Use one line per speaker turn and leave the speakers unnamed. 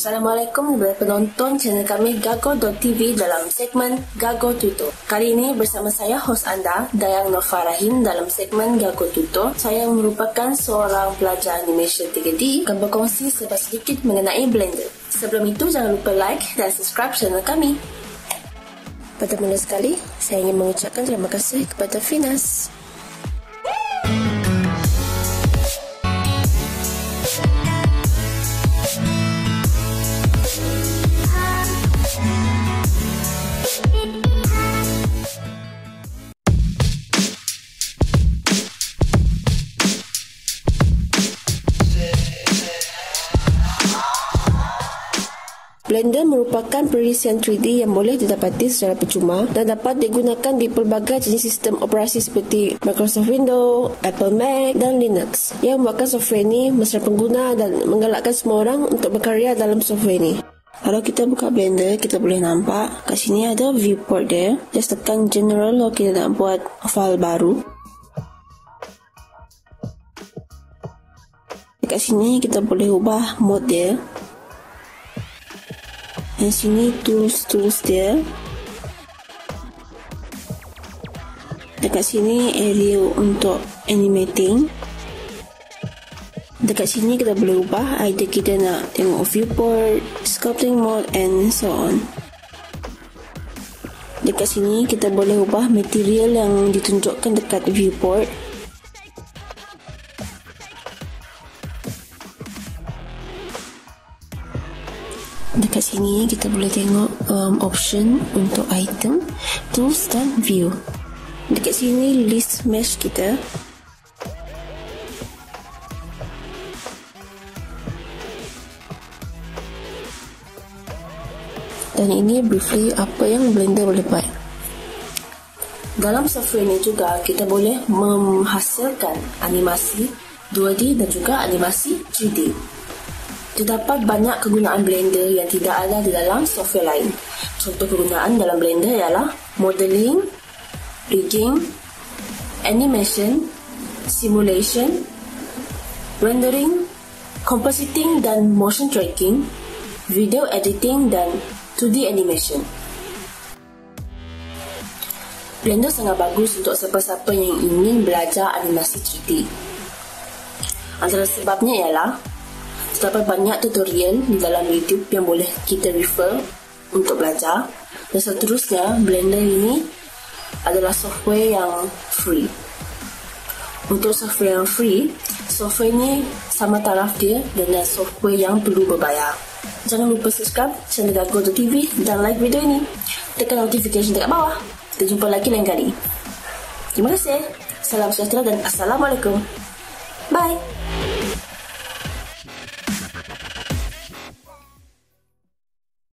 Assalamualaikum kepada penonton channel kami Gago.tv dalam segmen Gago Tuto. Kali ini bersama saya hos anda Dayang Nova Rahim dalam segmen Gago Tuto. Saya merupakan seorang pelajar animation 3D akan berkongsi sedikit mengenai Blender. Sebelum itu jangan lupa like dan subscribe channel kami. Pada mula sekali, saya ingin mengucapkan terima kasih kepada Finas. Blender merupakan perisian 3D yang boleh didapati secara percuma dan dapat digunakan di pelbagai jenis sistem operasi seperti Microsoft Windows, Apple Mac dan Linux. Yang membuatkan software ini mesra pengguna dan menggalakkan semua orang untuk berkarya dalam software ini. Kalau kita buka Blender, kita boleh nampak kat sini ada viewport dia. Just tekan general kalau kita nak buat file baru. Dekat sini kita boleh ubah mode dia dan sini tools-tools dia. Dekat sini area untuk animating. Dekat sini kita boleh ubah either kita nak tengok viewport sculpting mode and so on. Dekat sini kita boleh ubah material yang ditunjukkan dekat viewport Dekat sini kita boleh tengok um, option untuk item, tools dan view. Dekat sini list mesh kita. Dan ini briefly apa yang Blender boleh buat. Dalam software ini juga kita boleh menghasilkan animasi 2D dan juga animasi 3D. Terdapat banyak kegunaan Blender yang tidak ada di dalam software lain. Contoh kegunaan dalam Blender ialah modeling, rigging, animation, simulation, rendering, compositing dan motion tracking, video editing dan 2D animation. Blender sangat bagus untuk siapa-siapa yang ingin belajar animasi 3D. Antara sebabnya ialah terdapat banyak tutorial di dalam YouTube yang boleh kita refer untuk belajar. Dan seterusnya, Blender ini adalah software yang free. Untuk software yang free, software ini sama taraf dia dengan software yang perlu berbayar. Jangan lupa subscribe channel Gago TV dan like video ini. Tekan notification dekat bawah. Kita jumpa lagi lain kali. Terima kasih. Salam sejahtera dan Assalamualaikum.